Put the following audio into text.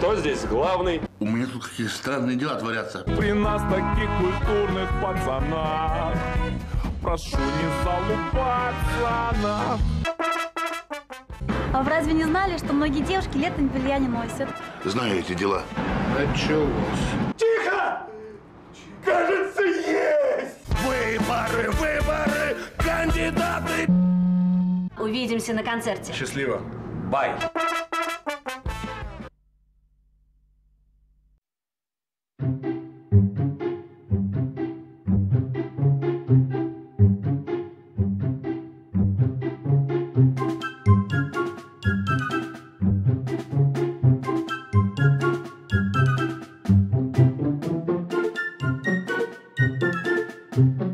Кто здесь главный? У меня тут какие странные дела творятся. При нас таких культурных пацанах Прошу не залупаться на А вы разве не знали, что многие девушки летом белья не носят? Знаю эти дела. Тихо! Кажется, есть! Выборы, выборы, кандидаты! Увидимся на концерте. Счастливо. Бай. thank mm -hmm. you